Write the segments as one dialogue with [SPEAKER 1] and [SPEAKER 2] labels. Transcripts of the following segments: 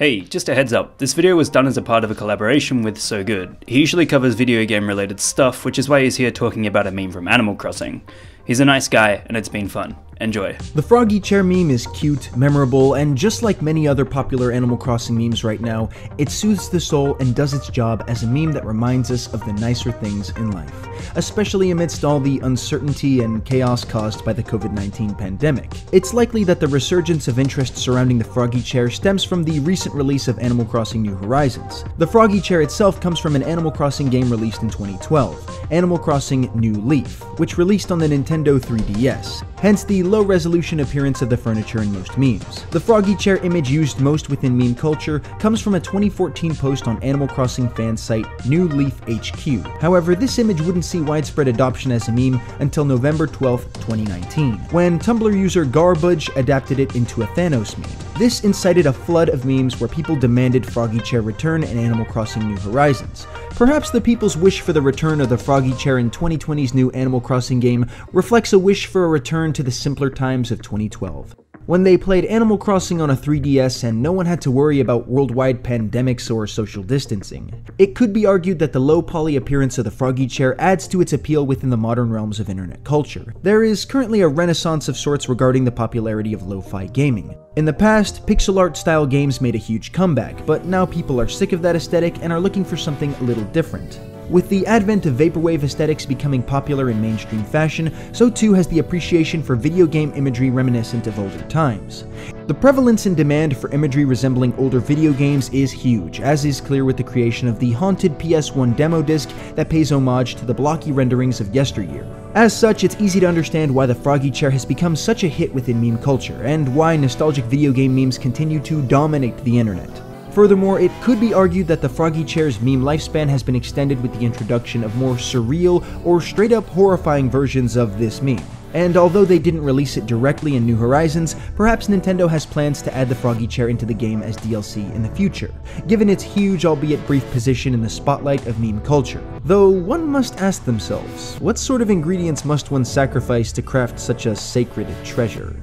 [SPEAKER 1] Hey, just a heads up, this video was done as a part of a collaboration with So Good. He usually covers video game related stuff, which is why he's here talking about a meme from Animal Crossing. He's a nice guy, and it's been fun. Enjoy.
[SPEAKER 2] The Froggy Chair meme is cute, memorable, and just like many other popular Animal Crossing memes right now, it soothes the soul and does its job as a meme that reminds us of the nicer things in life, especially amidst all the uncertainty and chaos caused by the COVID 19 pandemic. It's likely that the resurgence of interest surrounding the Froggy Chair stems from the recent release of Animal Crossing New Horizons. The Froggy Chair itself comes from an Animal Crossing game released in 2012, Animal Crossing New Leaf, which released on the Nintendo 3DS hence the low resolution appearance of the furniture in most memes. The froggy chair image used most within meme culture comes from a 2014 post on Animal Crossing fan site New Leaf HQ. However, this image wouldn't see widespread adoption as a meme until November 12, 2019, when Tumblr user Garbage adapted it into a Thanos meme. This incited a flood of memes where people demanded Froggy Chair return in Animal Crossing New Horizons. Perhaps the people's wish for the return of the Froggy Chair in 2020's new Animal Crossing game reflects a wish for a return to the simpler times of 2012 when they played Animal Crossing on a 3DS and no one had to worry about worldwide pandemics or social distancing. It could be argued that the low poly appearance of the Froggy Chair adds to its appeal within the modern realms of internet culture. There is currently a renaissance of sorts regarding the popularity of lo-fi gaming. In the past, pixel art style games made a huge comeback, but now people are sick of that aesthetic and are looking for something a little different. With the advent of vaporwave aesthetics becoming popular in mainstream fashion, so too has the appreciation for video game imagery reminiscent of older times. The prevalence and demand for imagery resembling older video games is huge, as is clear with the creation of the haunted PS1 demo disc that pays homage to the blocky renderings of yesteryear. As such, it's easy to understand why the Froggy Chair has become such a hit within meme culture, and why nostalgic video game memes continue to dominate the internet. Furthermore, it could be argued that the Froggy Chair's meme lifespan has been extended with the introduction of more surreal or straight up horrifying versions of this meme. And although they didn't release it directly in New Horizons, perhaps Nintendo has plans to add the Froggy Chair into the game as DLC in the future, given its huge albeit brief position in the spotlight of meme culture. Though one must ask themselves, what sort of ingredients must one sacrifice to craft such a sacred treasure?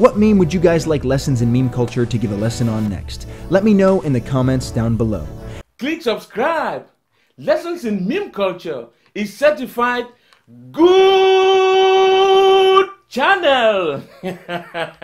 [SPEAKER 2] What meme would you guys like lessons in meme culture to give a lesson on next? Let me know in the comments down below.
[SPEAKER 3] Click subscribe. Lessons in meme culture is certified good channel.